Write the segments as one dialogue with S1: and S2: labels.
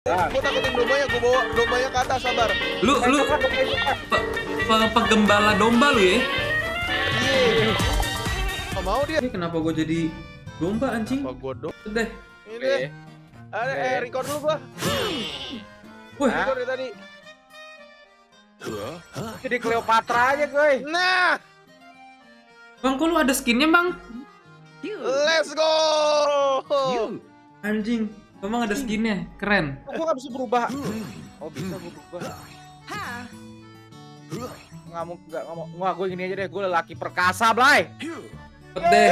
S1: Gue takutin dombanya, gue bawa dombanya ke atas, sabar.
S2: Lu lu pe- pe- pegembala domba lu ya?
S1: Iya. Gak mau dia.
S2: Ini kenapa gue jadi domba anjing?
S1: Apa gue dong?
S2: Deh.
S1: Ini deh. Ada, eh, record dulu gua.
S2: Wih,
S1: Record dari tadi.
S3: Jadi Cleopatra aja, gue.
S1: Nah,
S2: Bang, kok lu ada skinnya, Bang?
S1: let's go.
S2: Anjing, memang ada skinnya. Keren.
S3: Gue gak bisa berubah. Oh bisa gue berubah. Nggak mau, nggak nggak mau, nggak gue gini aja deh. Gue lelaki perkasa, Blay.
S2: Deh.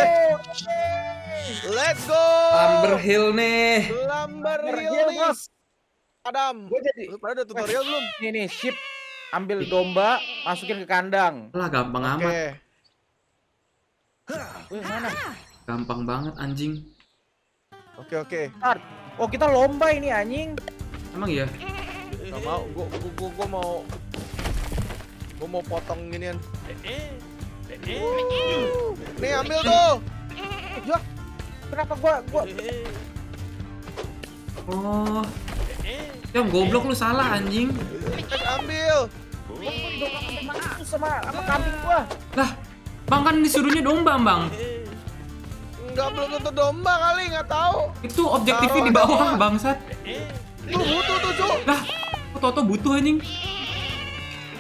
S1: Let's go.
S2: Amber Hill nih.
S3: Amber
S1: Hill
S3: bos.
S1: Adam.
S3: Gue jadi
S1: Lu pada ada tutorial belum?
S3: ini nih ship ambil domba masukin ke kandang.
S2: Lah gampang
S1: Oke.
S2: amat.
S3: Wih mana?
S2: Gampang banget anjing.
S1: Oke, oke.
S3: Start. Oh kita lomba ini anjing.
S2: Emang iya?
S1: Gak mau, gua, gua, gua, gua mau Gua mau potong ginian Nih ambil tuh
S3: Ya, kenapa gua gua
S2: Oh. Yang goblok lu salah anjing.
S1: Ambil
S3: gua sama sama kambing gua.
S2: Lah, Bang kan disuruhnya domba, Bang.
S1: Enggak belum tentu domba kali, nggak tahu
S2: Itu objektifnya di bawah, bangsat.
S1: Tuh butuh tuh cu
S2: Lah, Toto butuh anjing?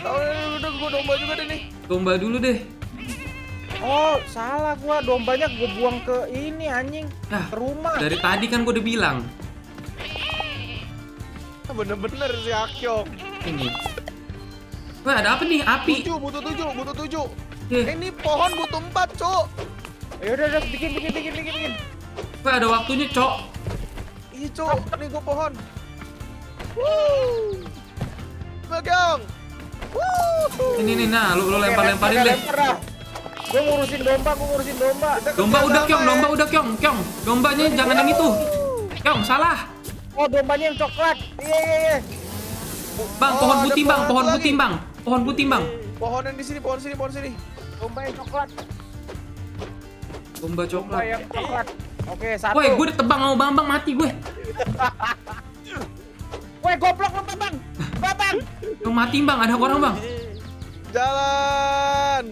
S1: Tahu nih, udah gua domba juga deh nih
S2: Domba dulu deh.
S3: Oh, salah gua dombanya gua buang ke ini anjing
S2: Nah,
S3: ke rumah.
S2: dari tadi kan gue udah bilang.
S1: Bener-bener si Akyong
S2: Ini. Wah, ada apa nih? Api.
S1: Tujuh, butuh tujuh, butuh tujuh
S2: Eh,
S1: Ini pohon butuh empat cu
S3: Ya udah udah bikin bikin bikin bikin bikin.
S2: wah, ada waktunya, Cok.
S1: Iya cu, nih gua pohon Wuh Akyong Wuh
S2: Ini nih, nah, lu, lu lempar-lemparin deh.
S3: Gue ngurusin domba, gue ngurusin domba.
S2: Domba udah, Kyong, domba udah, Kyong, Kyong. Dombanya jangan yang itu. Kyong, salah.
S3: Oh, dombanya yang coklat. Iya iya iya.
S2: Bang,
S1: Oh,
S2: pohon putih, Bang,
S1: pohon
S2: putih, Bang. Pohon putih, Bang.
S1: Pohon yang di sini, pohon sini, pohon sini
S3: Domba yang coklat.
S2: Domba
S3: Domba
S2: coklat.
S3: yang coklat. Oke, satu.
S2: Woi, gue ditebang sama Bambang mati gue.
S3: Woi, goblok lu, Bang. Bang.
S2: Yang mati, Bang. Ada orang, Bang.
S1: Jalan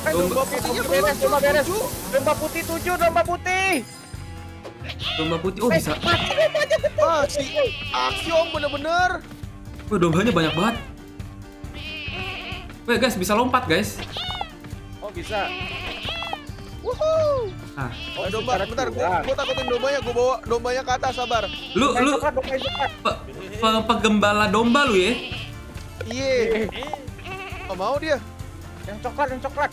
S1: Eh,
S2: Domba-
S1: putihnya
S3: Domba beres, domba beres. Domba putih tujuh, domba putih.
S2: Domba putih. Oh, bisa.
S3: Mati dombanya gede.
S1: Ah, si Akyong bener-bener.
S2: Wah, dombanya banyak banget. Woi, guys, bisa lompat, guys.
S3: Oh, bisa.
S1: Wuhuu.
S2: Ah,
S3: Oh,
S1: Eh, domba, bentar, gua, gua takutin dombanya, gua bawa dombanya ke atas, sabar.
S2: lu lu pe, pe- pegembala domba lu ya?
S1: Iya, gak mau dia.
S3: Yang coklat, yang coklat.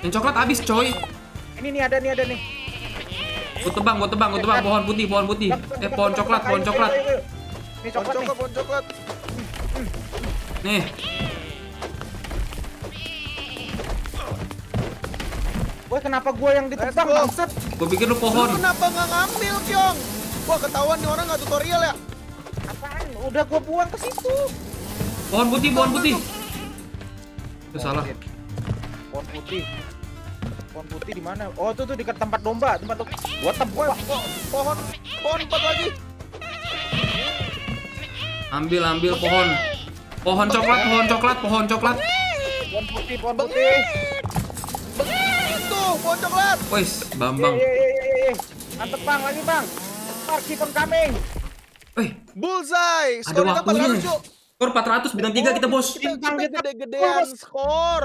S2: Yang coklat habis, coy.
S3: Ini nih ada nih ada nih.
S2: Gua tebang, gua tebang, gua tebang pohon putih, pohon putih. Eh, pohon coklat, pohon coklat.
S3: Ini
S1: Pohon
S3: coklat nih.
S1: coklat, pohon coklat.
S2: Nih,
S3: Woi, kenapa gua yang ditebang,
S1: go.
S3: bangsat?
S2: gua pikir lu
S1: Lu
S2: pohon.
S1: kenapa nggak ngambil, Kyong? Wah, ketahuan nih orang nggak tutorial ya?
S3: Apaan? Udah gua buang ke situ.
S2: Pohon putih, pohon putih. Itu salah.
S3: Pohon putih. Pohon putih di mana? Oh, tuh tuh dekat tempat domba, tempat domba. Gua tebak.
S1: Pohon, pohon empat lagi.
S2: Ambil, ambil pohon. Pohon coklat, pohon coklat, pohon coklat.
S3: Pohon putih, pohon putih.
S1: Pohon coklat.
S2: Wes, Bambang.
S3: iya, iya, iya, iya. Mantep bang, lagi bang. Park keep on coming.
S2: Eh,
S1: Bullseye. Skor kita
S2: waktunya.
S1: 400, Cuk.
S2: Skor 400 bintang 3 kita, Bos.
S1: Kita,
S3: Bintang
S1: kita
S3: kita.
S1: gede-gedean skor.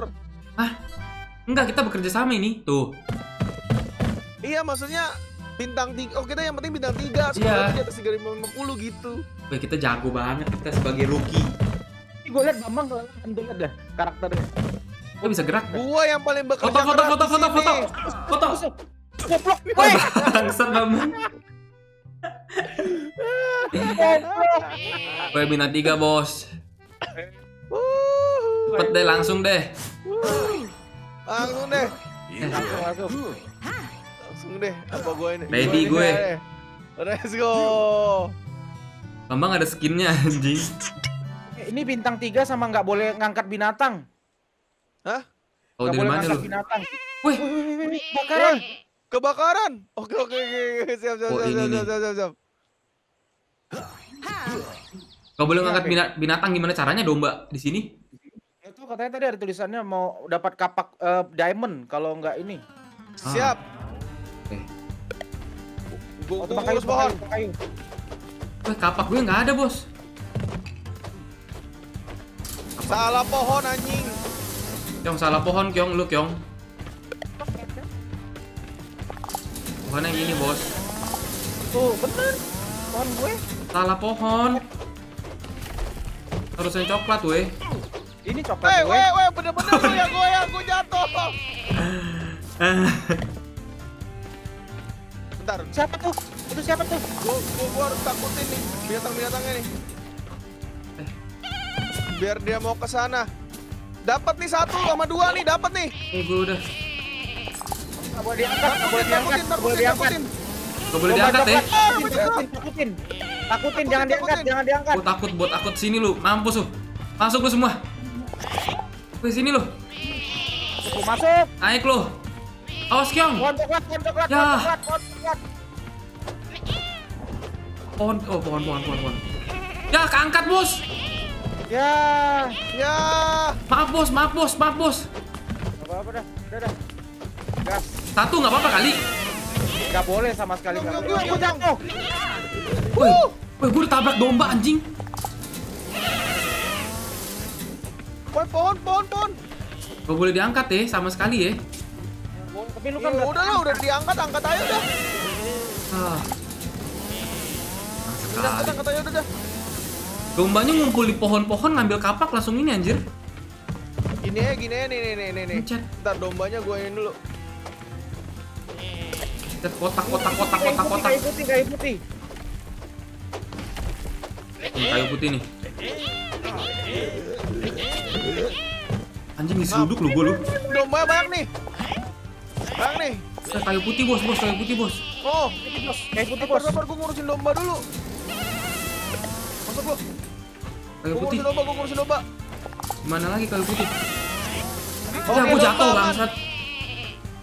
S2: Hah? Enggak, kita bekerja sama ini. Tuh.
S1: Iya, maksudnya bintang tiga. Oh, kita yang penting bintang tiga.
S2: Iya.
S1: Skornya di atas 350 gitu.
S2: Wih, kita jago banget kita sebagai rookie.
S3: Gue liat Bambang tuh liat dah karakternya.
S2: Kok bisa gerak?
S1: Gua yang paling bekerja
S2: Foto, foto, foto, foto,
S1: sini.
S2: foto. Foto.
S3: Goblok, woi.
S2: bangsat Bambang. Wih, bintang 3, Bos. Cepet deh, langsung deh.
S1: Langsung deh.
S3: Langsung, langsung.
S1: Langsung deh. Apa gua ini?
S2: Ready
S1: Gua
S2: gue.
S1: Let's go.
S2: Bambang ada skinnya anjing.
S3: Eh, Ini bintang tiga sama nggak boleh ngangkat binatang.
S1: Hah?
S2: Oh, dari
S3: boleh
S2: mana lu?
S3: binatang.
S2: Wih,
S3: Wih, wih, wih, wih, Bakaran.
S1: Kebakaran. Oke, oke, oke. oke. Siap, siap,
S2: Oh,
S1: siap,
S2: ini
S1: siap,
S2: nih.
S1: siap, siap, siap.
S2: Gak boleh ngangkat bina- binatang gimana caranya domba di sini?
S3: Itu katanya tadi ada tulisannya mau dapat kapak eh, diamond kalau nggak ini.
S1: Siap.
S2: Oke.
S1: Gua
S3: Oh, kayu,
S1: pohon.
S3: kayu.
S2: Wah, kapak gue nggak ada bos.
S1: Salah pohon anjing.
S2: Kyong salah pohon Kyong lu Kyong. Pohonnya yang gini bos.
S3: Tuh, bener. Pohon gue.
S2: Salah pohon. Harusnya coklat weh.
S3: Ini coklat
S1: Weh,
S3: gue.
S1: weh, weh, bener-bener lu yang goyang, gua jatuh. Bentar,
S3: Siapa tuh? Itu siapa tuh?
S1: gua, gua, gua harus takutin nih binatang-binatangnya nih.
S2: Eh.
S1: Biar dia mau ke sana. Dapat nih satu sama dua nih, dapat nih.
S2: Eh gue udah.
S3: Nggak boleh diangkat, nggak boleh diangkat, nggak boleh
S1: takutin,
S3: diangkat.
S2: Gak boleh diangkat ya.
S3: Takutin, takutin, takutin. Takutin, jangan diangkat, jangan diangkat.
S2: Gue takut buat takut sini lu. Mampus lu. Masuk lu semua. Ke sini lu.
S3: Masuk.
S2: Naik lu. Awas Kyong.
S3: Pohon coklat, pohon coklat,
S2: Ya.
S3: pohon coklat, pohon coklat.
S2: Pohon. Oh pohon pohon pohon pohon. Ya keangkat bos.
S3: Ya,
S1: Ya,
S2: Maaf bos maaf bos maaf bos.
S3: nggak apa-apa dah, udah dah. Gas,
S2: Satu nggak apa-apa kali.
S3: nggak boleh sama sekali nggak
S1: Yuk,
S3: boleh.
S1: yuk, yuk,
S3: Aku jatuh.
S2: Woi, woi gue ditabrak domba anjing.
S1: weh, pohon, pohon, pohon.
S2: Gak boleh diangkat ya sama sekali ya.
S3: Tapi lu
S1: Ya,
S3: kan udah
S1: udah lah, udah diangkat, angkat aja udah.
S2: Ah.
S1: Udah, angkat,
S2: Sekali.
S1: angkat aja udah. dah.
S2: Dombanya ngumpul di pohon-pohon ngambil kapak langsung ini anjir.
S1: Gini ya, gini ya, nih, nih, nih, nih.
S2: Mencet.
S1: Ntar dombanya gue ini dulu.
S2: Set kotak kotak kotak
S3: kayu
S2: kotak
S3: putih,
S2: kotak.
S3: kayu putih, kayu putih.
S2: Ini kayu putih nih. Anjing diseruduk lu gua lu.
S1: Dombanya banyak nih. Banyak nih.
S2: Eh, kayu putih bos, bos kayu putih bos.
S1: Oh,
S3: Kayu putih,
S1: sabar,
S3: bos.
S1: sabar, gue ngurusin domba dulu. Masuk lu.
S2: Kayu
S1: Gue
S2: putih.
S1: domba, gue ngurusin domba.
S2: Mana lagi kayu putih?
S3: Oke,
S2: Ya gua
S3: domba
S2: jatuh bangsat.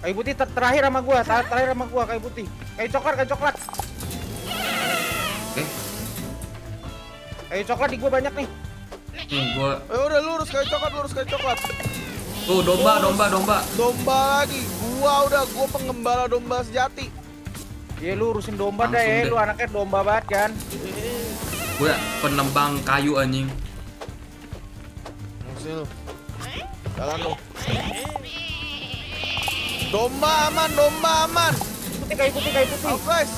S3: Kayu putih ter- terakhir sama gua, ter- terakhir sama gua kayu putih. Kayu coklat, kayu coklat.
S2: Oke.
S3: Kayu coklat di gua banyak nih.
S2: Nih gua
S1: Eh udah lurus kayak coklat, lurus kayak coklat.
S2: Tuh domba domba domba.
S1: Domba lagi. Gua udah, gua pengembala domba sejati.
S3: Ya lu urusin domba
S2: Langsung
S3: ya,
S2: deh.
S3: lu anaknya domba banget kan.
S2: Gua penembang kayu anjing.
S1: Sini lu. Jalan lu. Domba aman, domba aman.
S3: Putih kayu putih kayu putih.
S1: Alves.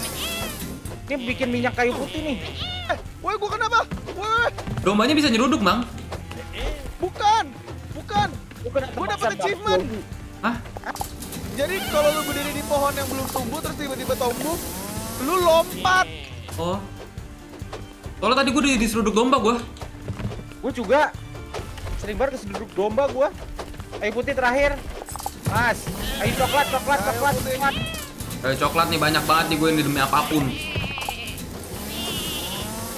S3: Ini bikin minyak kayu putih nih.
S1: Eh, woi gua kenapa? Woi,
S2: Dombanya bisa nyeruduk, Bang.
S1: bukan. Bukan.
S3: Lu kena
S1: Gua
S3: sabda.
S1: achievement.
S2: Hah?
S1: Jadi kalau lu berdiri di pohon yang belum tumbuh terus tiba-tiba tumbuh, lu lompat.
S2: Oh. Soalnya tadi gua di- diseruduk domba gua.
S3: Gua juga sering banget keseduduk domba gua. Kayu putih terakhir. Mas, kayu coklat, coklat,
S1: Kayu
S3: coklat,
S1: putih.
S3: coklat.
S2: Kayu coklat nih banyak banget nih gue yang demi apa pun.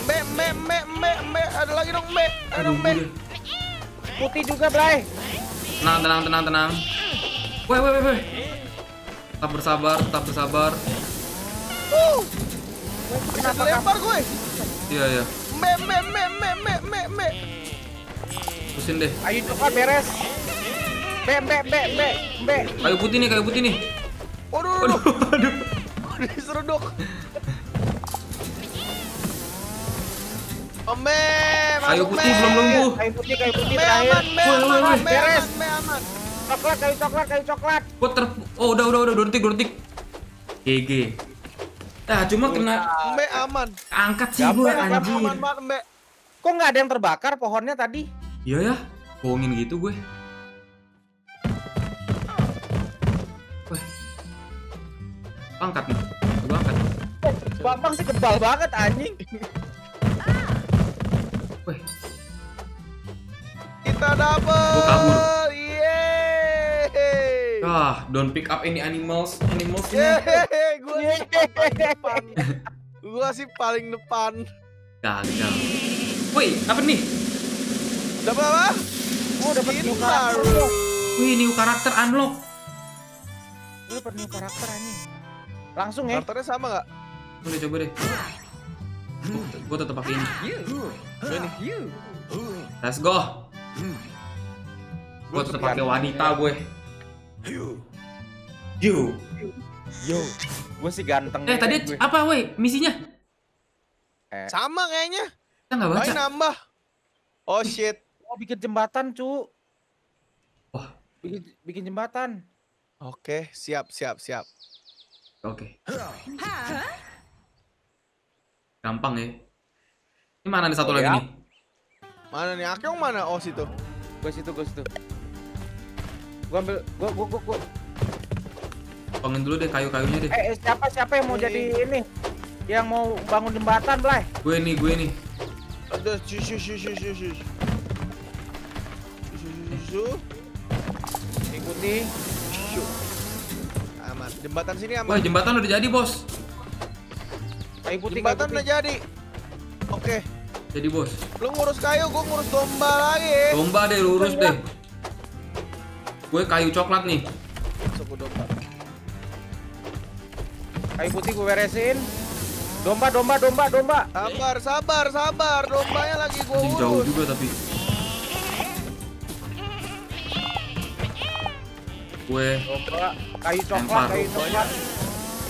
S1: Mbe, mbe, mbe, mbe, mbe. Ada lagi dong, mbe. Ada
S2: Aduh,
S1: dong, mbe.
S2: gue.
S3: Putih juga, Bray.
S2: Tenang, tenang, tenang, tenang. Woi, woi, woi, woi. Tetap bersabar, tetap bersabar.
S1: Uh, bisa
S3: Kenapa
S1: dilempar gue.
S2: Iya, iya.
S1: Mbe, mbe, mbe, mbe, mbe, mbe, mbe.
S2: Terusin deh.
S3: Kayu coklat beres. Be, be, be, be, be.
S2: Kayu putih nih, kayu putih nih.
S1: Waduh,
S2: Aduh,
S1: waduh,
S2: aduh.
S1: diseruduk. Oh, mbe,
S2: Kayu putih belum lumpuh.
S3: Kayu putih, kayu putih terakhir.
S1: aman, aman,
S3: Beres.
S1: aman.
S3: Coklat, kayu coklat, kayu coklat.
S2: Gua ter... Oh, udah, udah, udah. Dua detik, dua detik. GG. Nah, cuma kena
S1: Mbe aman.
S2: angkat sih gue,
S3: gampang,
S2: anjir.
S1: Aman banget, mbe.
S3: Kok nggak ada yang terbakar pohonnya tadi?
S2: Iya ya, bohongin gitu gue. Weh. Angkat nih. Gue angkat.
S3: Bambang sih kebal banget anjing.
S2: Weh,
S1: Kita.
S2: Gua kabur.
S1: Yeay.
S2: ah, don't pick up any animals, animals.
S1: Yeay, gua sih paling depan. Gua sih paling depan.
S2: Gagal. Wih, apa nih?
S1: Dapat apa?
S3: Oh, dapat new karakter.
S2: Wih, new karakter unlock.
S3: Lu dapat new karakter anjing. Langsung ya.
S1: Karakternya sama nggak?
S2: Udah coba deh. Gue Gue tetap pakai ini. Let's go. Gue tetap pakai wanita gue.
S3: You. Yo. Gue sih ganteng.
S2: Eh tadi
S3: gue.
S2: apa woi misinya?
S3: Eh,
S1: Sama kayaknya.
S2: Kita nggak baca.
S1: Ayo nambah. Oh shit.
S3: mau bikin jembatan, cu.
S2: Wah.
S3: Bikin, bikin jembatan.
S1: Oke, siap, siap, siap.
S2: Oke. Gampang ya. Ini mana nih satu
S3: Oh,
S2: lagi
S3: ya.
S2: nih?
S1: Mana nih? Akyong mana? Oh situ.
S3: Gue situ, gue situ. Gue ambil, gue, gue, gue, gue.
S2: Tolongin dulu deh kayu-kayunya deh.
S3: Eh, eh, siapa, siapa yang mau jadi ini? Yang mau bangun jembatan, Blay?
S2: Gue nih, gue nih.
S1: Shush, shush. Shush, shush, shush,
S3: Ikuti.
S1: Aman. Jembatan sini
S2: Wah
S1: aman.
S2: jembatan udah jadi bos.
S3: Kayu putih,
S1: Jembatan
S3: kayu
S1: udah jadi. Oke.
S2: Jadi bos.
S1: Lu ngurus kayu, gua ngurus domba lagi.
S2: Domba deh lurus deh. Gue kayu coklat nih.
S3: Kayu putih gue beresin. Domba, domba, domba, domba.
S1: Sabar, sabar, sabar. Dombanya lagi gua
S2: Anjing jauh
S1: urus.
S2: juga tapi. Gue
S3: Domba, kayu coklat, kayu coklat.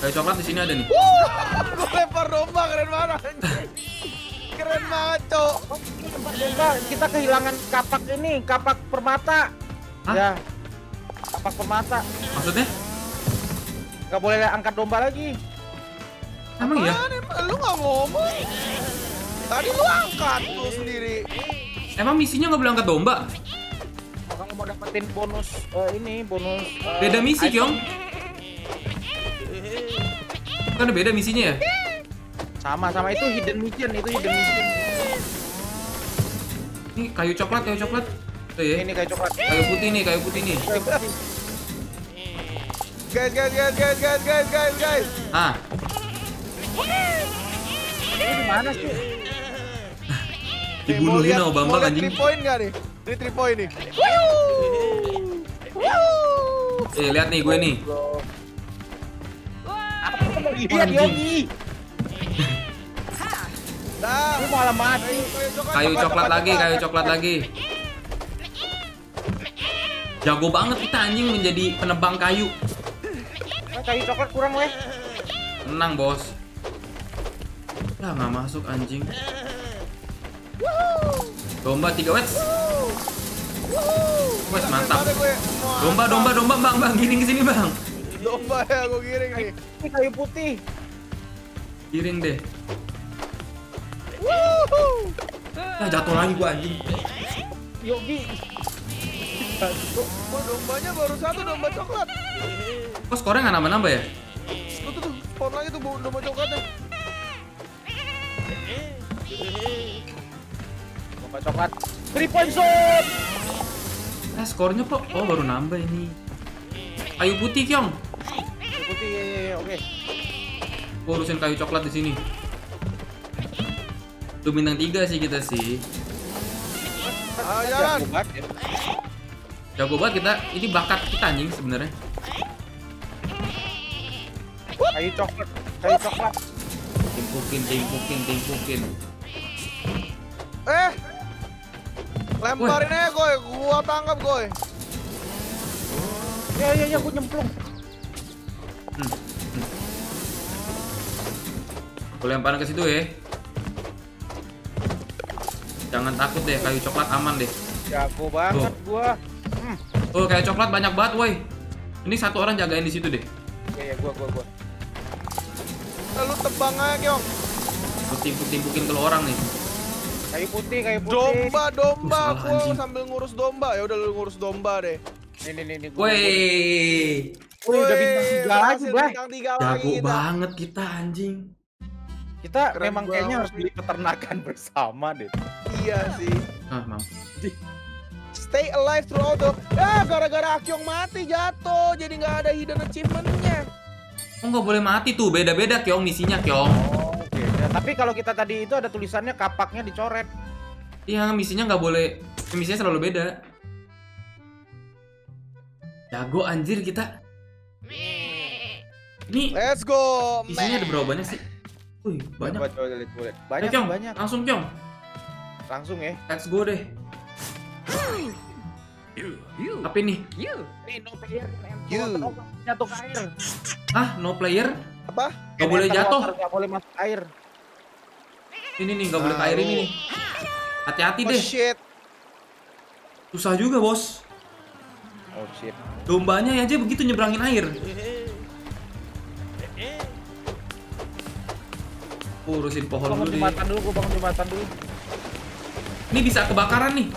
S2: kayu coklat di sini ada nih.
S1: Gua lempar domba keren banget. Keren banget, Cok.
S3: Domba, kita kehilangan kapak ini, kapak permata.
S2: Hah?
S3: Ya. Kapak permata.
S2: Maksudnya?
S3: Gak boleh angkat domba lagi.
S2: Emang
S1: emang lu nggak ngomong? Tadi lu angkat lu sendiri.
S2: Emang misinya nggak boleh angkat domba?
S3: Orang mau dapetin bonus eh, ini, bonus. eh,
S2: Beda misi. Kyong. Kan beda misinya ya?
S3: Sama, sama itu hidden mission, itu hidden mission.
S2: Ini kayu coklat, kayu coklat. Tuh ya.
S3: Ini kayu coklat.
S2: Kayu putih nih, kayu putih nih.
S3: Kayu putih.
S1: Guys, guys, guys, guys, guys, guys, guys, guys.
S2: Ah,
S3: Ini di mana sih?
S2: Dibunuhin sama Bambang anjing.
S1: Three point nggak nih? Ini three point nih.
S2: Eh, lihat nih gue nih.
S3: Iya. Yogi.
S1: Nah,
S3: Lu malah mati.
S2: Kayu coklat lagi, kayu coklat lagi. Jago banget kita anjing menjadi penebang kayu.
S3: Eh, Kayu coklat kurang weh.
S2: Tenang, Bos. Lah, nggak masuk anjing. Domba tiga wets. Wes mantap. Domba, domba, domba, bang, bang, giring ke sini bang.
S1: Domba ya, gue giring nih.
S3: Ini kayu putih.
S2: Giring deh. Ya jatuh lagi gua anjing.
S3: Yogi.
S1: Gua dombanya baru satu domba coklat.
S2: Kok skornya nggak nambah-nambah ya?
S1: Tuh tuh tuh, spawn lagi tuh domba coklatnya.
S3: Domba coklat. Three point zone.
S2: Eh, skornya kok? Oh, baru nambah ini. Kayu putih, Kyong.
S3: Kayu putih, iya, iya, iya, oke.
S2: Gua urusin kayu coklat di sini. Tuh bintang tiga sih kita sih.
S1: Ah, jalan.
S3: Jago banget
S2: kita. Ini bakat kita anjing sebenarnya.
S3: Kayu coklat, kayu coklat.
S2: Timpukin, timpukin, timpukin.
S1: Eh. Lemparin aja, Goy. Gua tangkap, Goy.
S3: Ya, ya, ya, gua nyemplung.
S2: Hmm. hmm. Gua lemparin ke situ ya. Jangan takut deh, kayu coklat aman deh.
S3: Jago banget gua.
S2: Oh, kayu coklat banyak banget, woi. Ini satu orang jagain di situ deh.
S3: Ya, ya, gua, gua, gua.
S1: Lalu tebang aja, Kyong.
S2: Gua timpuk-timpukin ke lu orang nih.
S3: Kayu putih, kayu putih.
S1: Domba, domba.
S2: Uh,
S1: Gua
S2: anjing.
S1: sambil ngurus domba. Ya udah lu ngurus domba deh.
S3: Nih, nih, nih, nih. gua-
S2: Woi.
S3: Wih, udah bintang tiga lagi, Blay.
S1: Lagi
S2: Jago
S1: kita.
S2: banget kita anjing.
S3: Kita
S1: Keren
S3: memang kayaknya harus beli peternakan bersama deh.
S1: Iya sih.
S2: Ah, mam.
S1: Stay alive throughout the... Ya, gara-gara Akyong mati jatuh. Jadi nggak ada hidden achievement-nya.
S2: Oh, nggak boleh mati tuh. Beda-beda, Kyong, misinya, Kyong.
S3: Oh, oke. Ya, tapi kalau kita tadi itu ada tulisannya kapaknya dicoret.
S2: Iya, misinya nggak boleh. Misinya selalu beda. Jago anjir kita. Ini
S1: Let's go,
S2: isinya ada berapa banyak sih? Wih, banyak.
S3: Coba coba lihat boleh.
S2: Ayo,
S3: Banyak
S2: Kyong.
S3: banyak.
S2: Langsung Kyong.
S3: Langsung ya.
S2: Let's go deh. Apa ini?
S3: Nih no player.
S1: You.
S3: Jatuh ke air.
S2: Ah, no player?
S1: Apa?
S2: Gak boleh jatuh.
S3: Gak boleh masuk air.
S2: Ini nih, gak boleh ke air ini nih. Hati-hati
S1: Oh
S2: deh.
S1: shit.
S2: Susah juga, bos.
S3: Oh shit.
S2: Dombanya aja begitu nyebrangin air. Oh, urusin pohon
S3: Bangun
S2: dulu deh.
S3: jembatan dulu, gua bangun jembatan dulu.
S2: Ini bisa kebakaran nih.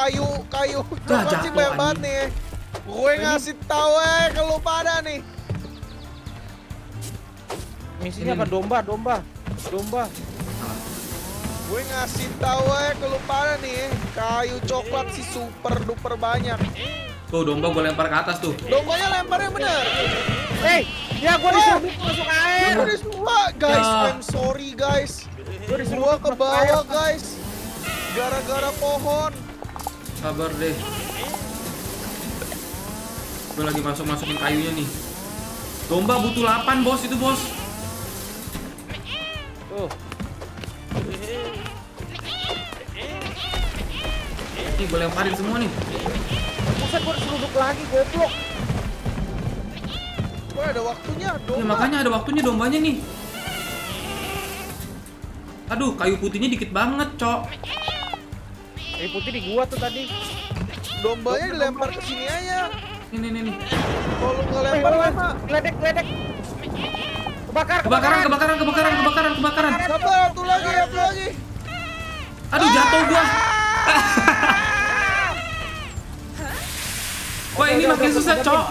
S1: Kayu, kayu. Sih
S2: jatuh,
S1: banyak banget nih. Gue ngasih tahu eh ke lu pada nih.
S3: Misinya
S2: Ini
S3: apa? Domba, domba. Domba.
S1: Gue ngasih tahu eh ke lu pada nih. Kayu coklat sih super duper banyak.
S2: Tuh, domba gue lempar ke atas tuh.
S1: Dombanya lemparnya bener.
S3: Hei, ya gua disuruh masuk air.
S1: Udah semua, guys.
S2: Ya.
S1: I'm sorry guys.
S3: Disuruh
S1: Gua ke bawah guys. Gara-gara pohon.
S2: Sabar deh. Gue lagi masuk-masukin kayunya nih. Domba butuh 8, bos. Itu, bos.
S3: Tuh.
S2: Nih, gue lemparin semua nih.
S3: Buset gua diseruduk lagi, goblok.
S1: Gue ada waktunya.
S2: Ya,
S1: Domba.
S2: makanya ada waktunya dombanya nih. Aduh, kayu putihnya dikit banget, cok.
S3: Putih di gua tuh tadi.
S1: Dombanya dilempar ke sini aja.
S2: Nih, nih, nih.
S1: Kalau nggak lempar lama.
S3: Geledek, geledek. Kebakar,
S2: Kebakaran, kebakaran, kebakaran, kebakaran, kebakaran.
S1: Sabar, satu lagi, satu lagi.
S2: Aduh, jatuh gua. Wah, ini makin susah, cok.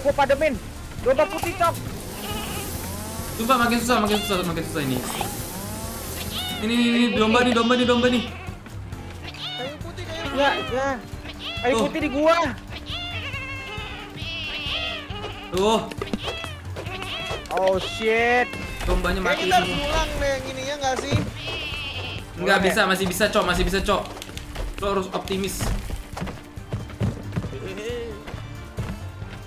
S3: Gua pademin. Domba putih, cok.
S2: Sumpah makin susah, makin susah, makin susah ini. Ini, ini, ini, domba nih, domba nih, domba nih.
S3: Ya, ya. Kayu
S2: Tuh.
S3: putih di gua.
S2: Tuh,
S3: Oh shit.
S2: dombanya
S1: Kayak
S2: mati
S1: kita harus ulang deh yang ininya nggak sih?
S2: Enggak
S3: Boleh.
S2: bisa, masih bisa, cok, masih bisa, cok. Lo harus optimis.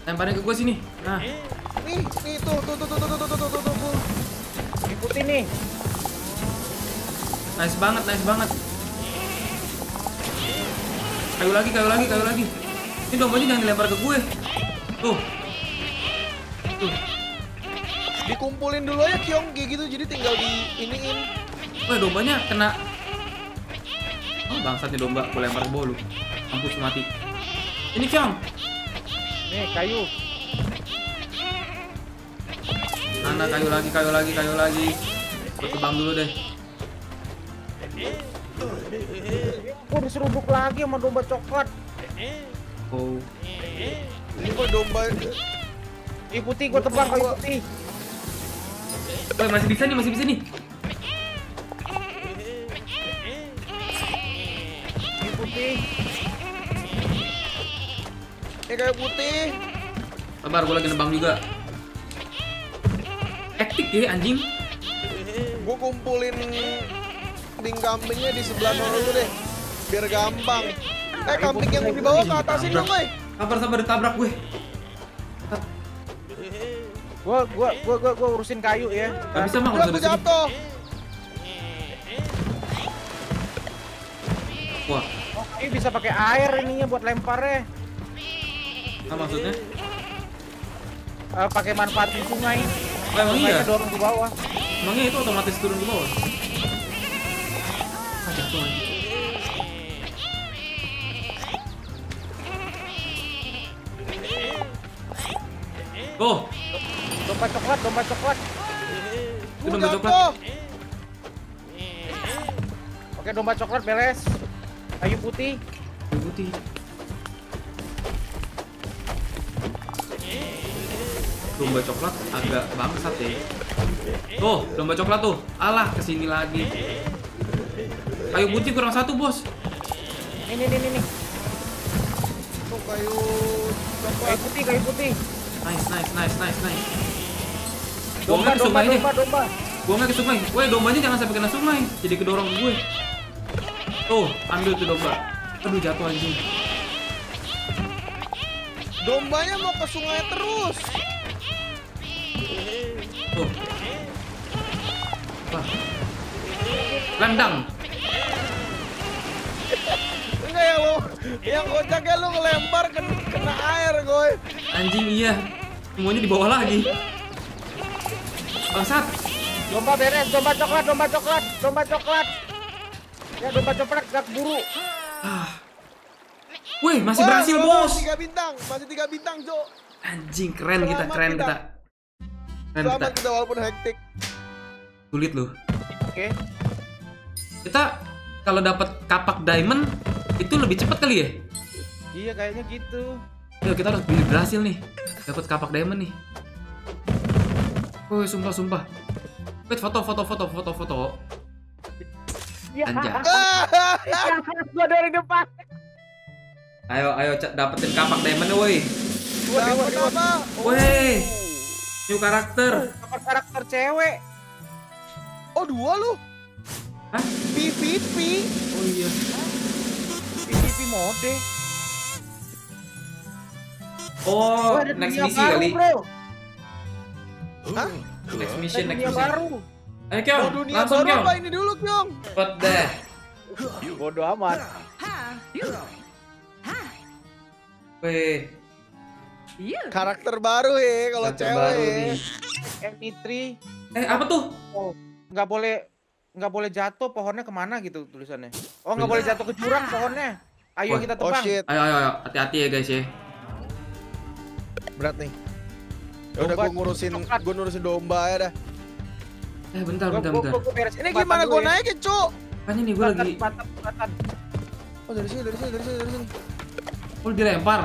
S2: Lemparin ke gua sini. Nah,
S1: Nih, nih tuh, tuh, tuh, tuh, tuh, tuh, tuh, tuh, tuh, tuh,
S3: putih nih.
S2: nice banget, nice banget. Kayu lagi, kayu lagi, kayu lagi. Ini dombanya jangan dilempar ke gue. Tuh. Tuh.
S1: Dikumpulin dulu aja Kyong kayak gitu, jadi tinggal di iniin.
S2: Wah, dombanya kena. Oh, bangsatnya domba. Gue lempar ke bawah lu. Mampus mati. Ini Kyong.
S3: Nih, kayu.
S2: Mana kayu lagi, kayu lagi, kayu lagi. Gue tebang dulu deh.
S3: Diseruduk lagi sama domba coklat.
S2: Oh.
S1: Ini kok domba
S3: Kayu putih gua tebang kayu putih.
S2: Woi, masih bisa nih, masih bisa nih.
S3: Kayu putih.
S1: ini kayu putih.
S2: Sabar, gue lagi nebang juga. Hektik ya, anjing.
S1: Gue kumpulin ding kambingnya di sebelah sana dulu deh, biar gampang. Eh kambing yang di bawah ke atasin dong, boy.
S2: Sabar, sabar, ditabrak gue.
S3: Gua gua gua gua, gua urusin kayu ya.
S2: Gak bisa, Mang,
S1: Udah jatuh.
S2: Wah,
S3: Oh, kayu bisa pakai air ininya buat lemparnya.
S2: apa maksudnya?
S3: Eh, pakai manfaatin sungai.
S2: Oh, emang iya?
S3: Dorong ke bawah.
S2: Emangnya itu otomatis turun ke bawah? Tuh,
S3: Domba coklat, domba coklat.
S2: itu domba coklat.
S3: Oke, domba coklat beres. Kayu putih.
S2: Kayu putih. Domba coklat agak bangsat ya. Tuh, domba coklat tuh. Alah, ke sini lagi. Kayu putih kurang satu, bos.
S3: Ini nih nih.
S1: Tuh kayu
S3: putih, kayu putih.
S2: Nice, nice, nice, nice, nice.
S3: Domba,
S2: ke
S3: domba, domba, domba.
S2: Ke sungai. Woi, dombanya jangan sampai kena sungai. Jadi kedorong ke gue. Tuh, ambil tuh domba. Aduh, jatuh anjing.
S1: Dombanya mau ke sungai terus.
S2: Tuh. Wah. Landang.
S1: Enggak yang lo, yang kocaknya lo ngelempar ke, kena air, goy.
S2: Anjing iya. Semuanya di bawah lagi. Bangsat.
S3: Domba beres, domba coklat, domba coklat, domba coklat. Ya domba coklat gak buru.
S2: Ah. Wih, masih
S1: Wah,
S2: berhasil, Bos.
S1: Tiga bintang, masih tiga bintang, Jo.
S2: Anjing, keren kita,
S1: Selamat
S2: keren
S1: kita.
S2: kita. Keren kita.
S1: Selamat kita walaupun hektik.
S2: Sulit loh.
S3: Oke.
S2: Kita kalau dapat kapak diamond itu lebih cepat kali ya?
S3: Iya kayaknya gitu.
S2: Yuk kita harus beli berhasil nih. Dapat kapak diamond nih. Woi, sumpah sumpah. Wait, foto foto foto foto foto.
S3: Iya.
S2: Anjay.
S3: Gua dari depan.
S2: Ayo ayo dapetin kapak diamond woi. Woi. New karakter.
S3: Nomor karakter cewek.
S1: Oh, dua lu.
S2: Hah?
S1: PVP.
S2: Oh iya.
S3: PVP mode.
S2: Oh,
S3: ada
S2: next
S3: dunia
S2: misi
S3: baru,
S2: kali.
S3: Bro.
S1: Hah?
S2: Next mission, next mission.
S3: baru.
S2: Ayo Kyong,
S1: Oh, dunia
S2: langsung
S1: baru
S2: Kyong.
S1: ini dulu, Kyong?
S2: Cepet deh.
S3: Bodoh amat.
S2: Wih,
S1: Karakter baru ya kalau
S2: karakter
S1: cewek.
S2: baru
S1: ya.
S2: nih.
S3: M3
S2: Eh, apa tuh?
S3: oh, nggak boleh nggak boleh jatuh pohonnya ke mana gitu tulisannya. Oh nggak boleh jatuh ke jurang pohonnya. Ayo
S2: Wah.
S3: kita
S1: Oh
S3: tebang.
S1: shit,
S2: Ayo, ayo, ayo. Hati-hati ya guys ya.
S1: Berat nih. Ya udah gue ngurusin, gue ngurusin domba ya dah.
S2: Eh, bentar,
S3: Gua-
S2: bentar,
S3: gua-
S2: bentar.
S3: gua- gua
S1: Ini gimana gue
S3: ya.
S1: naikin, Cuk?
S2: Makanya nih gue lagi...
S3: jembatan, jembatan.
S1: Oh, dari sini, dari sini, dari sini, dari sini.
S2: Oh, dilempar.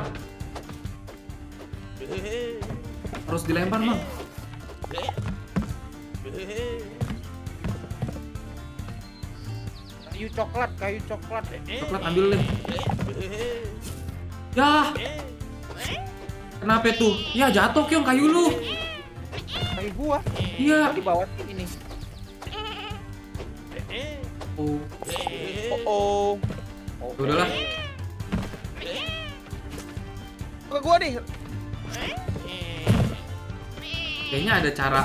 S2: Harus dilempar, Bang.
S3: Kayu coklat, kayu coklat.
S2: Coklat ambil deh. Ya. Kenapa tuh? Ya jatuh Kyong kayu lu.
S3: Kayu gua.
S2: Iya.
S3: Di bawah nih.
S2: Oh,
S1: Oh, oh.
S2: ya udahlah.
S1: Ke gue nih.
S2: Kayaknya ada cara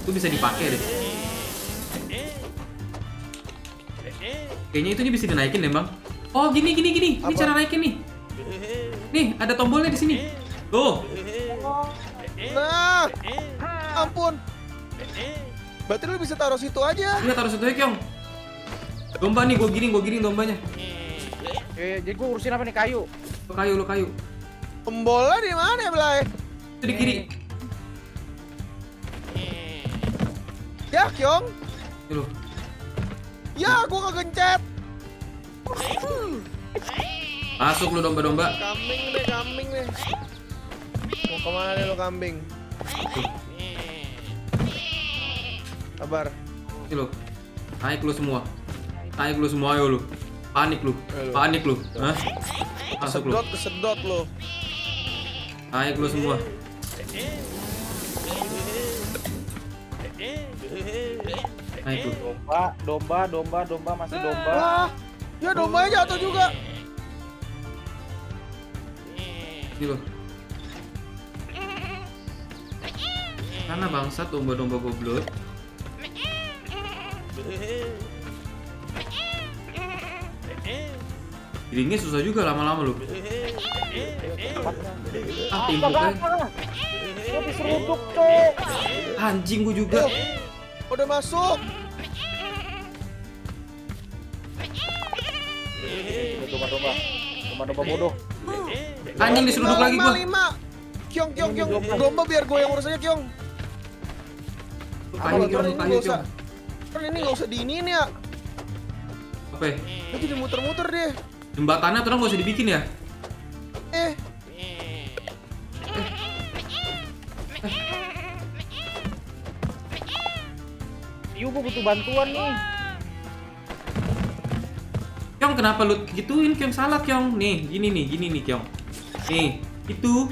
S2: itu bisa dipakai deh. Kayaknya itu bisa dinaikin deh, Bang. Oh, gini gini gini. Ini
S1: Apa?
S2: cara naikin nih. Nih, ada tombolnya di sini. Tuh.
S1: Nah, ampun. Berarti lu bisa taruh situ aja.
S2: Iya, taruh situ aja, Kyong. Domba nih, gue giring, gue giring dombanya.
S3: Eh, jadi gua urusin apa nih kayu?
S2: Lu kayu, lu kayu.
S1: Pembola di mana ya, Blay?
S2: Itu di kiri.
S1: Ya, Kyong.
S2: Lu.
S1: Ya, gua kegencet.
S2: Masuk lu domba-domba.
S1: Kambing deh, kambing deh. Mau ke mana deh lo kambing? Sabar.
S2: Ini lu. Naik lu semua. Naik lu semua ayo lu. Panik lu. Panik lu. Hah? Masuk lu.
S1: Kesedot, kesedot lo.
S2: Naik lu semua. Naik lu.
S3: Domba, domba, domba, domba, masih domba.
S1: Wah, ya dombanya jatuh juga.
S2: Ini lu. Karena bangsat domba-domba goblok. Giringnya susah juga lama-lama lu. Ah, timbuk
S3: Apa
S2: aja.
S3: Gua diseruduk, Cok.
S2: Anjing gua juga.
S1: Oh, udah masuk.
S3: Domba, domba. Domba, domba bodoh.
S2: Anjing diseruduk lagi gua.
S1: lima. Kyong, kyong, kyong.
S3: Domba.
S1: Domba biar gue yang urus aja, kyong.
S2: Kayu,
S1: Kalau
S2: Kyong,
S1: ini nggak usah. Kan ini nggak usah diinin ya.
S2: Apa ya?
S1: Dia jadi muter-muter deh.
S2: Jembatannya tuh nggak usah dibikin ya?
S1: Eh,
S3: Yu, gua butuh bantuan nih.
S2: Kyong kenapa lu gituin Kyong salah Kyong? Nih, gini nih, gini nih Kyong. Nih, itu.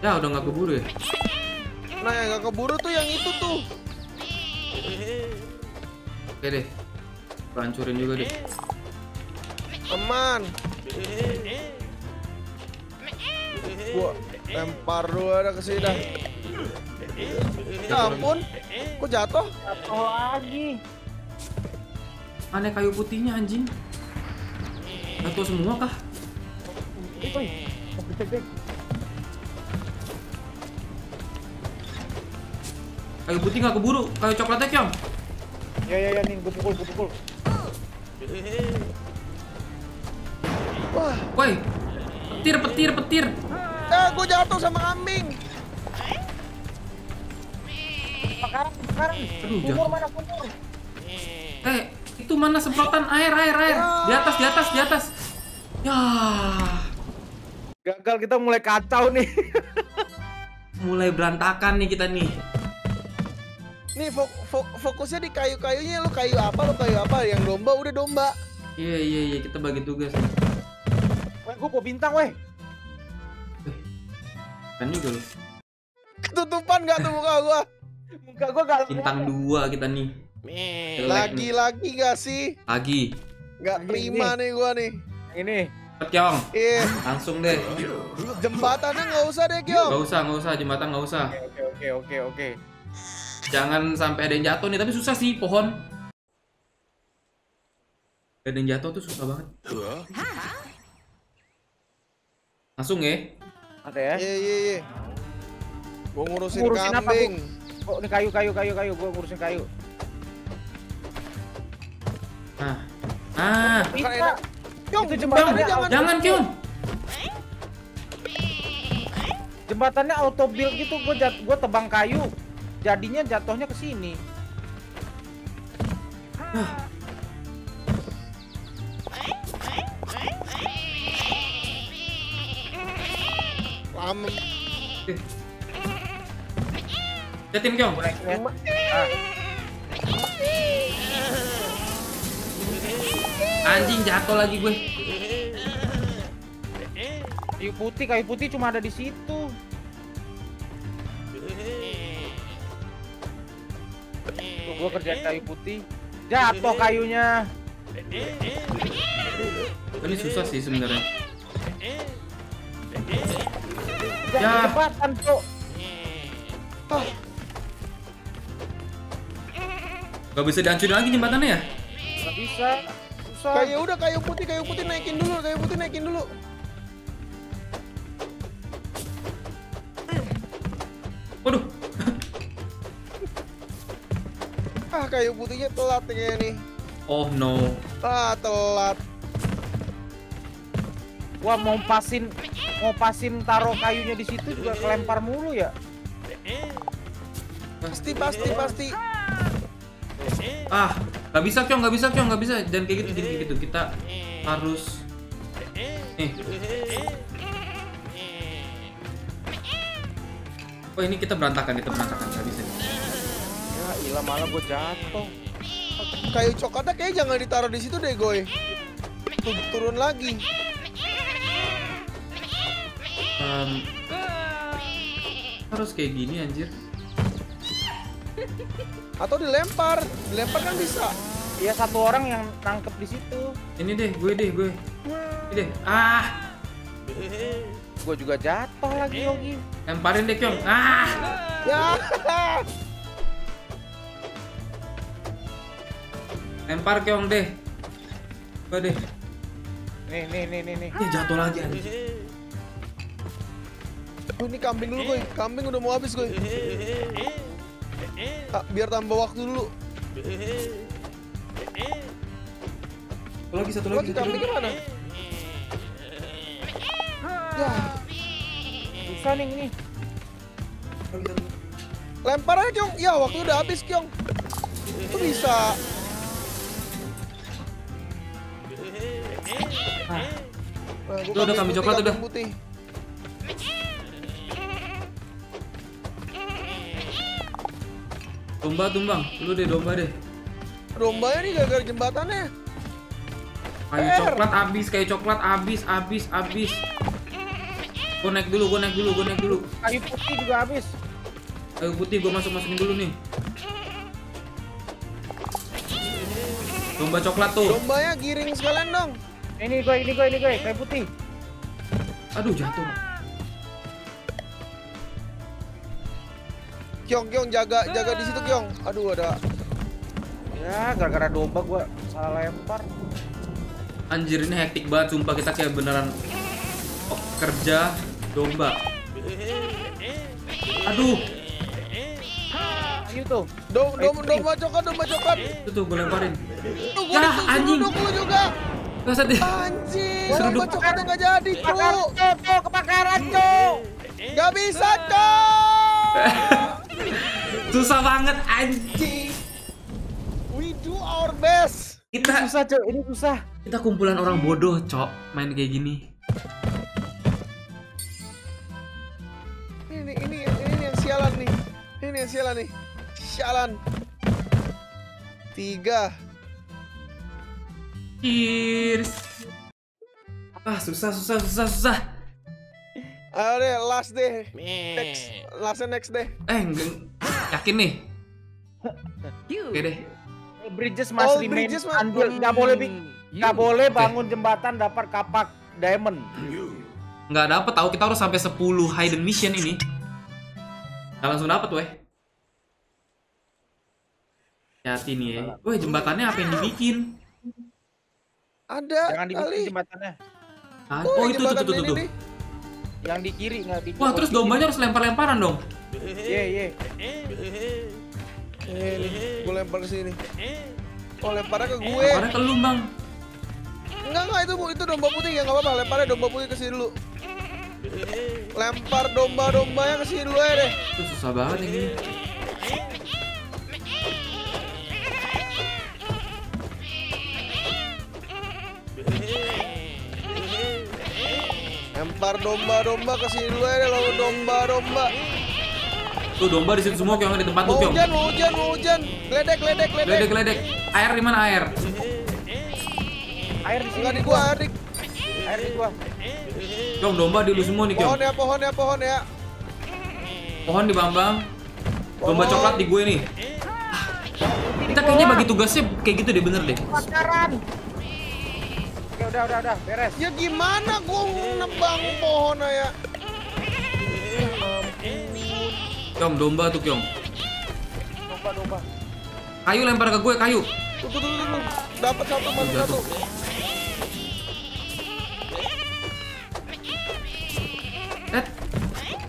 S2: Ya udah nggak keburu ya.
S1: nah yang nggak keburu tuh yang itu tuh.
S2: Oke deh. Hancurin juga deh.
S1: Aman. Gua lempar dulu ada ke sini dah. Ya ampun. Kok jatuh?
S3: Jatuh lagi.
S2: Aneh kayu putihnya anjing. Jatuh semua kah? Kayu putih nggak keburu. Kayu coklatnya Kyong.
S3: Ya ya ya nih, gue pukul, gue pukul.
S1: Wah,
S2: Woi. Petir, petir, petir.
S1: eh gua jatuh sama kambing.
S3: Sekarang, sekarang.
S2: Aduh, jatuh.
S3: mana sumur?
S2: Eh, itu mana semprotan air, air, air. Di atas, di atas, di atas. Ya.
S3: Gagal kita mulai kacau nih.
S2: Mulai berantakan nih kita nih.
S1: Nih fok- fok- fokusnya di kayu-kayunya lu kayu apa lu kayu apa yang domba udah domba.
S2: Iya, iya, iya, kita bagi tugas.
S3: Weh, gue bawa bintang, weh.
S2: Kan juga loh.
S1: Ketutupan gak tuh muka gua?
S3: Muka gue gak
S2: Bintang dua kita nih.
S1: Lagi-lagi gak sih?
S2: Lagi.
S1: Gak terima nih gua nih.
S3: Ini.
S2: Cepet, Kyong.
S1: Ih,
S2: Langsung deh.
S1: jembatannya nggak usah deh,
S2: Nggak
S1: Kyong.
S2: usah, nggak usah. Jembatan nggak usah.
S3: Oke, oke, oke, oke.
S2: Jangan sampai ada yang jatuh nih. Tapi susah sih pohon. Ada yang jatuh tuh susah banget. Langsung ya.
S3: Ada ya.
S1: Iya, iya, iya. Gua ngurusin,
S3: Ngurusin apa,
S1: kambing.
S3: Oh, ini kayu, kayu, kayu, kayu. Gue ngurusin kayu.
S2: Nah. Nah.
S3: Bisa.
S1: Kyong,
S3: Itu
S1: jembatannya
S3: jembatannya
S1: jangan.
S2: Jangan, Kyong.
S3: Jembatannya auto build gitu. Gue jat, gue tebang kayu. Jadinya jatuhnya ke sini.
S1: Lama.
S2: Liatin, Kyong.
S3: Ya. Ah,
S2: Anjing jatuh lagi gue.
S3: kayu putih, kayu putih cuma ada di situ. Gue kerjain kayu putih. Jatuh kayunya.
S2: Ini susah sih sebenarnya.
S3: Jangan
S2: Ya.
S3: jembatan, Cok.
S2: Gak bisa dihancurin lagi jembatannya ya?
S3: Gak bisa. Susah.
S1: Kayu udah kayu putih, kayu putih naikin dulu, kayu putih naikin dulu. Kayu putihnya telat nih kayaknya nih.
S2: Oh no.
S1: Ah, telat.
S3: Wah mau pasin mau pasin taruh kayunya di situ juga kelempar mulu ya.
S1: Pasti, pasti, pasti.
S2: Ah, nggak bisa Kyong, nggak bisa Kyong, nggak bisa. Jangan kayak gitu, jangan kayak gitu. Kita harus. Nih. Oh ini kita berantakan, kita berantakan, nggak bisa.
S3: Ilah malah gue jatuh.
S1: Kayu coklatnya kayaknya jangan ditaruh di situ deh, Goy. Tu- Turun lagi.
S2: Em, harus kayak gini anjir.
S1: Atau dilempar. Dilempar kan bisa.
S3: Ya satu orang yang nangkep di situ.
S2: Ini deh, gue deh, gue. Ini deh. Ah,
S3: Gue juga jatuh lagi Yogi.
S2: lemparin deh Kyong. Ah,
S1: Ya.
S2: Lempar Kyong deh. Gue deh.
S3: Nih nih nih nih nih.
S2: Ini jatuh lagi anjir.
S1: Ini kambing dulu, Goy. Kambing udah mau habis, Goy. Ah, biar tambah waktu dulu.
S2: Satu lagi, satu
S1: Lagi
S2: lagi, satu
S1: kambingnya
S2: lagi.
S1: mana? Ya,
S3: Susah nih ini.
S1: lempar aja, Kyong. Ya, waktu udah habis, Kyong. Itu bisa.
S2: Ah,
S1: Nah, gua
S2: Udah, kambing coklat udah.
S1: Putih.
S2: domba tumbang, lu deh domba deh.
S1: Dombanya nih gara-gara jembatannya.
S2: Kayu
S1: Per.
S2: coklat abis, kayu coklat abis, abis, abis. Gue naik dulu, gue naik dulu, gue naik dulu.
S3: Kayu putih juga habis.
S2: Kayu putih gue masuk masukin dulu nih. Domba coklat tuh.
S1: Dombanya giring sekalian dong.
S3: Ini gue, ini gue, ini gue, kayu putih.
S2: Aduh jatuh.
S1: Kyong, Kyong jaga jaga di situ Kyong. Aduh ada.
S3: Ya, gara-gara domba gue salah lempar.
S2: Anjir ini hektik banget sumpah kita kayak beneran oh, kerja domba. Aduh,
S3: Ayo tuh.
S1: Dom, dom, domba coklat, domba coklat.
S2: itu tuh gue lemparin.
S1: Tuh, gua duduk,
S2: anjing.
S1: lu juga.
S2: Gak sedih.
S1: Anjing,
S2: Seruduk.
S1: domba coklatnya nggak jadi.
S3: Cok, Cok, kebakaran, Cok.
S1: Nggak bisa, cu.
S2: Susah banget anjing.
S1: We do our best.
S2: Kita
S3: Susah, Cok, ini susah.
S2: kita kumpulan orang bodoh, Cok, main kayak gini.
S1: Ini, ini, ini yang sialan nih. Ini yang sialan nih. Sialan. Tiga.
S2: Cheers. Ah, susah, susah, susah, susah.
S1: Ayo deh, last deh. Next, lastnya next deh.
S2: Eh, enggak- yakin nih? Oke deh.
S3: All bridges must
S1: All
S3: remain
S1: bridges must-
S3: unbuilt. Nggak boleh, bi- nggak boleh bangun jembatan dapat kapak diamond.
S2: Nggak dapet tahu kita harus sampai 10 hidden mission ini. Nggak langsung dapet weh. Hati nih ya. Weh jembatannya apa yang dibikin?
S1: Ada
S3: Jangan dibikin jembatannya.
S2: Ah,
S1: Oh,
S2: oh itu tuh
S1: jembatan
S2: tuh tuh.
S3: Yang di kiri nggak di
S2: Wah terus dombanya harus lempar-lemparan dong.
S3: Iya, iya.
S1: Eh, gue lempar ke sini. Oh, lemparnya ke gue.
S2: Lemparnya ke lu bang.
S1: Enggak, enggak, itu itu domba putih ya, enggak apa-apa. Lemparnya domba putih ke sini dulu. Lempar domba-dombanya ke sini dulu ya deh.
S2: Itu susah banget ini.
S1: Lempar domba-domba ke sini dulu ya lalu domba-domba.
S2: Tuh domba di situ semua Kyong di tempat tuh Kyong.
S1: hujan, hujan, hujan. Ledek, ledek, ledek.
S2: Ledek ledek. Air di mana air?
S3: Air di sini.
S1: Enggak di gua, Adik.
S3: Air di gua.
S2: Kyong domba di lu semua nih
S1: Pohon
S2: Kyong.
S1: ya, pohon ya, pohon ya.
S2: Pohon di Bambang. Domba
S1: Pohon.
S2: coklat di gue nih. Kita kayaknya bagi tugasnya kayak gitu deh bener deh.
S3: Kebakaran. Udah, udah, udah, beres.
S1: Ya gimana gua nebang pohon ya?
S2: Kyong domba tuh Kyong.
S3: Domba, domba.
S2: Kayu lempar ke gue kayu.
S1: Tuh, tuh, tuh. Dapat satu, masuk satu.
S2: Ed.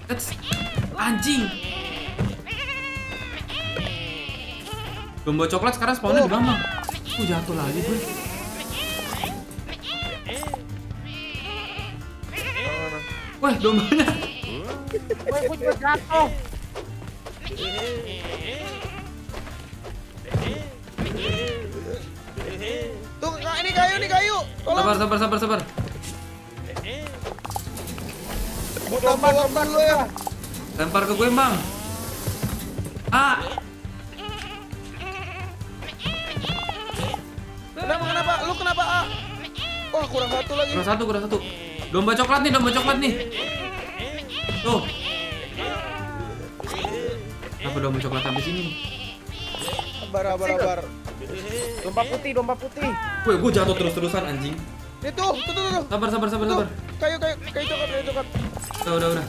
S2: Ed. Anjing. Domba coklat sekarang spawnnya di Bambang. Uh jatuh lagi gue. Wah dombanya.
S3: Woi, gua juga jatuh.
S1: Tuh, Kak, ini kayu, ini kayu. Tolong.
S2: Sabar sabar sabar sabar.
S1: Tambah lempar dulu ya.
S2: Lempar ke gue bang. Ah.
S1: Kenapa, kenapa? Lu kenapa, A? Wah, kurang satu lagi.
S2: Kurang satu kurang satu. Domba coklat nih domba coklat nih. Tuh. Apa domba coklat habis ini?
S1: Sabar, sabar, sabar.
S3: Domba putih, domba putih.
S2: Gue gue jatuh terus terusan anjing.
S1: Itu, tuh, tuh, tuh, tuh.
S2: Sabar sabar sabar
S1: Tuh,
S2: sabar.
S1: kayu, kayu, kayu coklat, kayu coklat.
S2: Udah, udah, udah.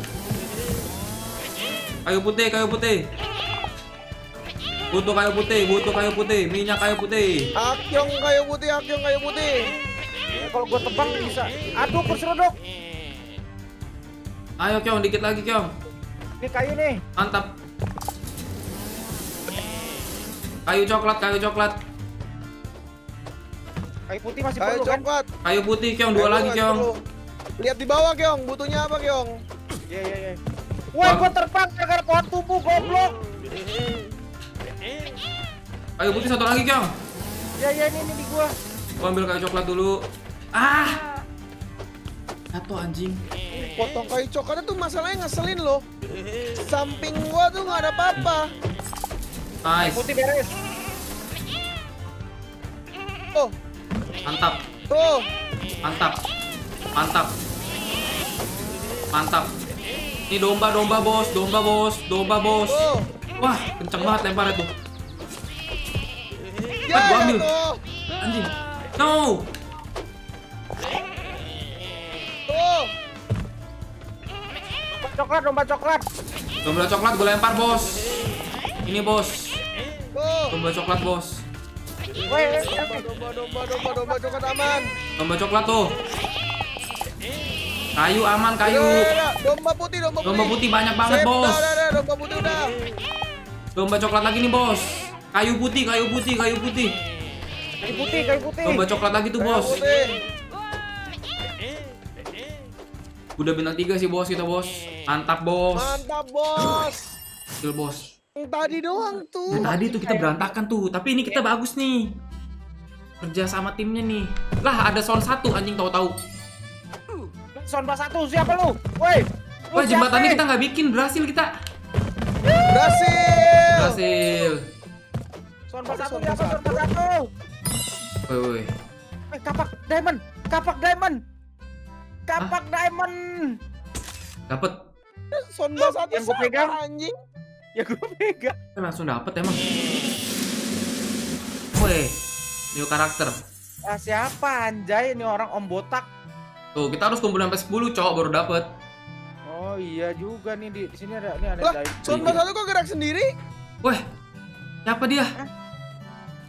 S2: Kayu putih, kayu putih. Butuh kayu putih, butuh kayu putih, minyak kayu putih.
S1: Akyong kayu putih, akyong kayu putih.
S3: Kalau gua tebang bisa. Aduh, kurseruduk.
S2: Ayo Kyong, dikit lagi Kyong.
S3: Ini kayu nih.
S2: Mantap. Kayu coklat, kayu coklat.
S3: Kayu putih masih
S1: Kayu
S3: perlu kan?
S1: coklat.
S2: Kayu putih Kyong, dua
S1: Kayu
S2: lagi Kyong.
S1: Lihat di bawah, Kyong. Butuhnya apa, Kyong?
S3: Iya, iya, iya. Woi, gua terbang gara-gara pohon tubuh, goblok.
S2: Kayu putih satu lagi Kyong.
S3: Iya, iya, ini, ini di gua.
S2: Gua ambil kayu coklat dulu. Ah. Jatuh anjing.
S1: Potong kayu coklatnya tuh masalahnya ngeselin loh. Samping gua tuh nggak ada apa-apa.
S2: Nice.
S3: Putih beres.
S1: Tuh,
S2: Mantap.
S1: tuh.
S2: Mantap. Mantap. Mantap. Ini domba, domba bos, domba bos, domba bos.
S1: Tuh.
S2: Wah, kenceng banget lemparnya tuh.
S1: Ya,
S2: gua ambil.
S1: tuh.
S2: Anjing. No.
S3: Coklat, domba coklat.
S2: Domba coklat gue lempar, Bos. Ini, Bos. Domba coklat, Bos.
S3: Woi, woi,
S1: Domba,
S3: woi.
S1: domba, domba, domba, domba coklat aman.
S2: Domba coklat tuh. Kayu aman, kayu.
S1: Domba putih, domba putih.
S2: Domba putih banyak banget,
S1: Sip,
S2: Bos.
S1: Udah, domba putih udah.
S2: Domba coklat lagi nih, Bos. Kayu putih, kayu putih, kayu putih.
S3: Kayu putih, kayu putih.
S2: Domba coklat lagi tuh, Bos.
S1: putih.
S2: Udah bintang 3 sih, Bos, kita, Bos. Mantap, Bos.
S1: Mantap, bos.
S2: Skill, Bos.
S1: Yang Tadi doang tuh.
S2: Yang tadi tuh kita berantakan tuh, tapi ini kita bagus nih. Kerja sama timnya nih. Lah, ada sound satu anjing tahu-tahu.
S3: Sonba satu, siapa lu? Woi.
S2: Wah, jembatannya kita nggak bikin, berhasil kita.
S1: Berhasil.
S2: Berhasil.
S3: Sonba satu,
S1: Sonba
S3: siapa
S1: satu.
S3: Sonba satu?
S2: Woi, woi.
S3: Eh, kapak diamond, kapak diamond. Kapak diamond.
S2: Dapet.
S1: Sonba satu
S3: Yang gua
S1: siapa,
S3: pegang.
S1: anjing.
S3: Ya gue pegang.
S2: Kan langsung dapet emang. Woi, new karakter.
S3: Ah, siapa anjay ini orang om botak?
S2: Tuh, kita harus kumpul sampai 10 cowok baru dapet.
S3: Oh iya juga nih di, di sini ada ini ada
S1: Lah,
S3: diamond.
S1: Sonba satu kok gerak sendiri?
S2: Weh, siapa dia?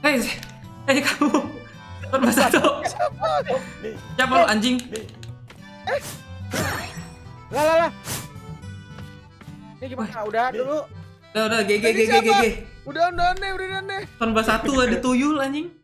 S2: Hei, hei kamu. Nomor satu. Siapa lu anjing?
S3: Lah lah lah. Ini gimana? Udah dulu.
S2: Udah, udah, GG, GG? GG.
S1: Udah, udah aneh, udah aneh.
S2: Nomor satu ada tuyul anjing.